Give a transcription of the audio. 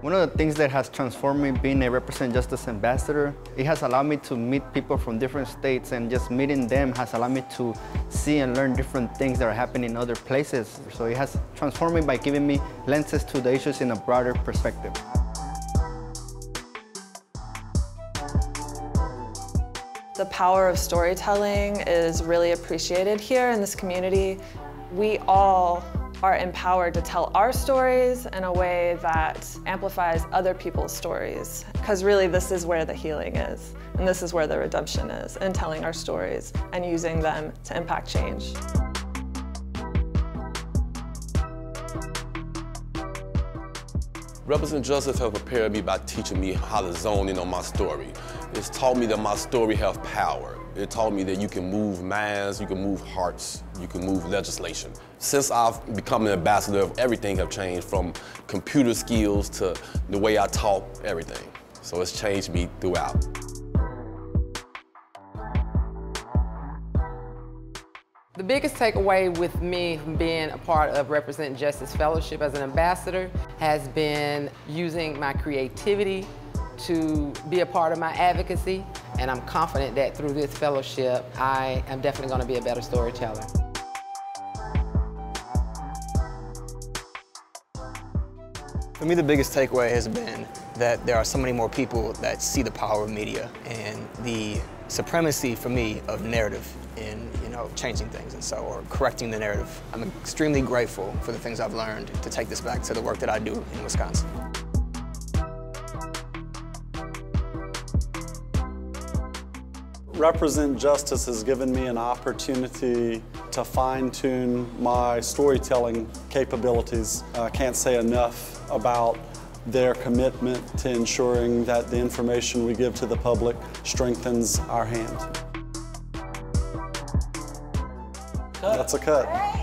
One of the things that has transformed me being a Represent Justice ambassador, it has allowed me to meet people from different states and just meeting them has allowed me to see and learn different things that are happening in other places. So it has transformed me by giving me lenses to the issues in a broader perspective. The power of storytelling is really appreciated here in this community. We all are empowered to tell our stories in a way that amplifies other people's stories. Because really this is where the healing is, and this is where the redemption is, in telling our stories and using them to impact change. Represent Justice has prepared me by teaching me how to zone in on my story. It's taught me that my story has power. It taught me that you can move minds, you can move hearts, you can move legislation. Since I've become an ambassador, everything have changed from computer skills to the way I talk, everything. So it's changed me throughout. The biggest takeaway with me being a part of Represent Justice Fellowship as an ambassador has been using my creativity to be a part of my advocacy, and I'm confident that through this fellowship, I am definitely going to be a better storyteller. For me, the biggest takeaway has been that there are so many more people that see the power of media and the supremacy for me of narrative in you know changing things and so or correcting the narrative. I'm extremely grateful for the things I've learned to take this back to the work that I do in Wisconsin. Represent Justice has given me an opportunity to fine-tune my storytelling capabilities. I can't say enough about their commitment to ensuring that the information we give to the public strengthens our hand. Cut. That's a cut.